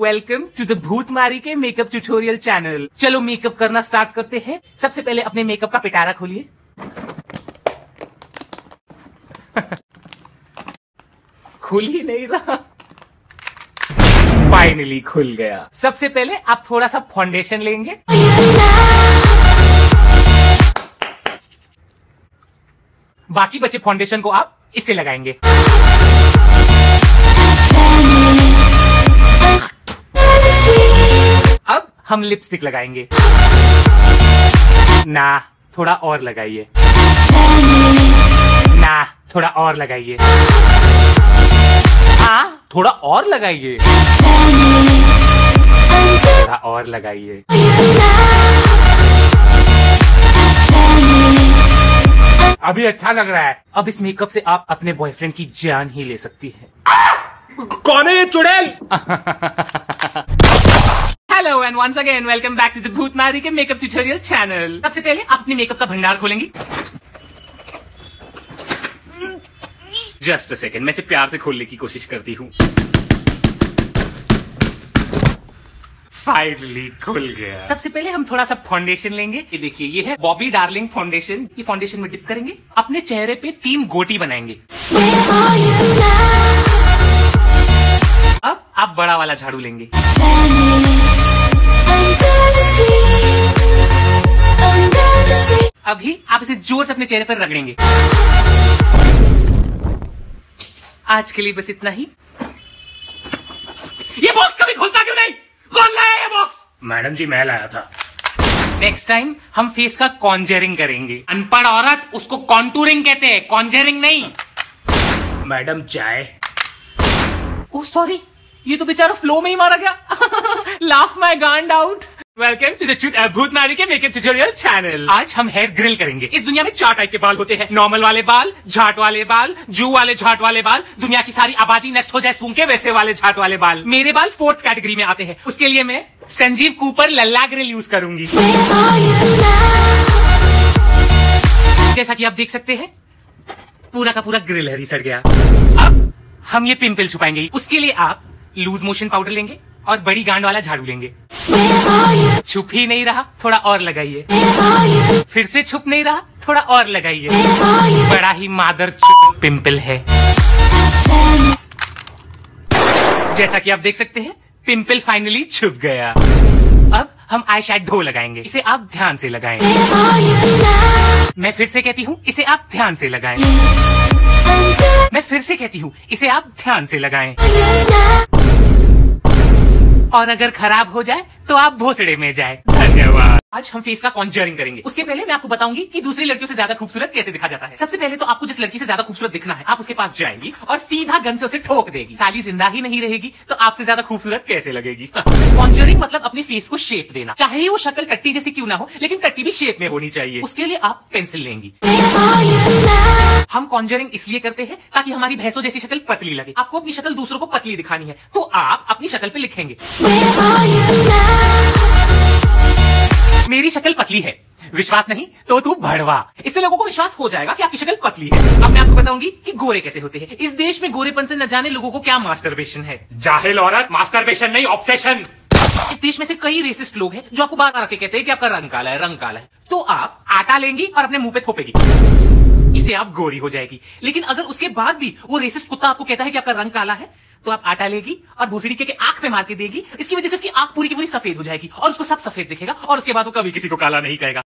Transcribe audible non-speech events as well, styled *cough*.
Welcome to the भूत मारी के मेकअप ट्यूटोरियल चैनल चलो मेकअप करना स्टार्ट करते हैं। सबसे पहले अपने मेकअप का पिटारा खोलिए। *laughs* खुल ही नहीं रहा फाइनली खुल गया। सबसे पहले आप थोड़ा सा फाउंडेशन लेंगे। बाकी बचे फाउंडेशन को आप इसे लगाएँगे। हम लिपस्टिक लगाएँगे। ना थोड़ा और लगाइए। ना थोड़ा और लगाइए। हाँ थोड़ा और लगाइए। थोड़ा और लगाइए। अभी अच्छा लग रहा है। अब इस मेकअप से आप अपने बॉयफ्रेंड की जान ही ले सकती है। कौन है ये चुड़ैल? *laughs* Once again welcome back to the भूत मारी के मेकअप ट्यूटोरियल चैनल सबसे पहले आप अपने मेकअप का भंडार खोलेंगी। जस्ट अ सेकेंड मैं इसे प्यार से खोलने की कोशिश करती हूँ। फाइनली खुल गया। सबसे पहले हम थोड़ा सा फाउंडेशन लेंगे। ये देखिए, ये है बॉबी डार्लिंग फाउंडेशन ये फाउंडेशन में डिप करेंगे। अपने चेहरे पे तीन गोटी बनाएँगे। अब आप बड़ा वाला झाड़ू लेंगे। अभी आप इसे ज़ोर से अपने चेहरे पर रगड़ेंगे। आज के लिए बस इतना ही। ये बॉक्स कभी खुलता क्यों नहीं? कौन लाया ये बॉक्स मैडम जी मैं लाया था। नेक्स्ट टाइम हम फेस का कॉन्जरिंग करेंगे। अनपढ़ औरत उसको कॉन्टूरिंग कहते हैं। कॉन्जरिंग नहीं। मैडम चाय ओह सॉरी ये तो बेचारा फ्लो में ही मारा गया। लाफ माई गांड आउट वेलकम टू द भूत नारी के मेकअप ट्यूटोरियल चैनल आज हम हेयर ग्रिल करेंगे। इस दुनिया में चार टाइप के बाल होते हैं। नॉर्मल वाले बाल झाट वाले बाल जू वाले झाट वाले बाल। दुनिया की सारी आबादी नष्ट हो जाए के वैसे वाले झाट वाले बाल। मेरे बाल फोर्थ कैटेगरी में आते हैं। उसके लिए मैं संजीव कूपर लल्ला ग्रिल यूज़ करूँगी। जैसा की आप देख सकते हैं पूरा का पूरा ग्रिल हरी सड़ गया। अब हम ये पिंपल छुपाएँगे। उसके लिए आप लूज मोशन पाउडर लेंगे। और बड़ी गांड वाला झाड़ू लेंगे। छुप ही नहीं रहा, थोड़ा और लगाइए। फिर से छुप नहीं रहा, थोड़ा और लगाइए। बड़ा ही मादर पिंपल है। जैसा कि आप देख सकते हैं, पिंपल फाइनली छुप गया। अब हम आई शैडो लगाएँगे। इसे आप ध्यान से लगाएँ। मैं फिर से कहती हूँ, इसे आप ध्यान से लगाएँ। मैं फिर से कहती हूँ, इसे आप ध्यान से लगाएँ। और अगर खराब हो जाए तो आप भोसड़े में जाए। धन्यवाद। आज हम फेस का कॉन्जरिंग करेंगे। उसके पहले मैं आपको बताऊँगी कि दूसरी लड़कियों से ज़्यादा खूबसूरत कैसे दिखा जाता है। सबसे पहले तो आपको जिस लड़की से ज़्यादा खूबसूरत दिखना है आप उसके पास जाएँगी और सीधा गन से उसे ठोक देगी। साली ज़िंदा ही नहीं रहेगी तो आपसे ज़्यादा खूबसूरत कैसे लगेगी? *laughs* कॉन्जरिंग मतलब अपने फेस को शेप देना। चाहे वो शक्ल टट्टी जैसी क्यों ना हो लेकिन टट्टी भी शेप में होनी चाहिए। उसके लिए आप पेंसिल लेंगी। हम कॉन्जरिंग इसलिए करते हैं ताकि हमारी भैंसों जैसी शक्ल पतली लगे। आपको अपनी शक्ल दूसरों को पतली दिखानी है तो आप अपनी शक्ल पे लिखेंगे। मेरी शक्ल पतली है। विश्वास नहीं तो तू भड़वा। इससे लोगों को विश्वास हो जाएगा कि आपकी शक्ल पतली है। अब मैं आपको बताऊँगी कि गोरे कैसे होते हैं। इस देश में गोरेपन से न जाने लोगों को क्या मास्टरबेशन है। जाहिल औरत मास्टरबेशन नहीं ऑब्सेशन इस देश में से कई रेसिस्ट लोग हैं जो आपको बार बार आके कहते हैं कि आपका रंग काला है रंग काला है। तो आप आटा लेंगी और अपने मुँह पे थोपेगी। इसे आप गोरी हो जाएगी। लेकिन अगर उसके बाद भी वो रेसिस्ट कुत्ता आपको कहता है कि आपका रंग काला है तो आप आटा लेगी और भूसड़ी के, के आँख में मार के देगी। इसकी वजह से उसकी आँख पूरी की पूरी सफ़ेद हो जाएगी और उसको सब सफ़ेद दिखेगा और उसके बाद वो कभी किसी को काला नहीं कहेगा।